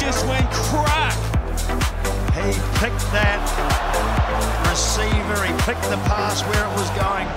just went crack. He picked that receiver, he picked the pass where it was going.